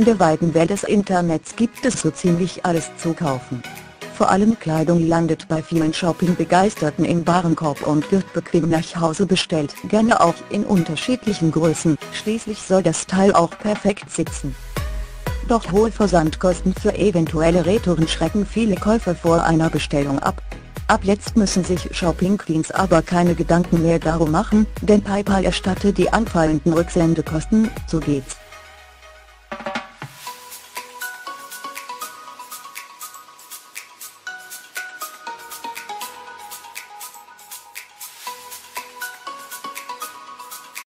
In der weiten Welt des Internets gibt es so ziemlich alles zu kaufen. Vor allem Kleidung landet bei vielen Shopping-Begeisterten im Warenkorb und wird bequem nach Hause bestellt. Gerne auch in unterschiedlichen Größen, schließlich soll das Teil auch perfekt sitzen. Doch hohe Versandkosten für eventuelle Retouren schrecken viele Käufer vor einer Bestellung ab. Ab jetzt müssen sich Shopping Queens aber keine Gedanken mehr darum machen, denn PayPal erstattet die anfallenden Rücksendekosten, so geht's.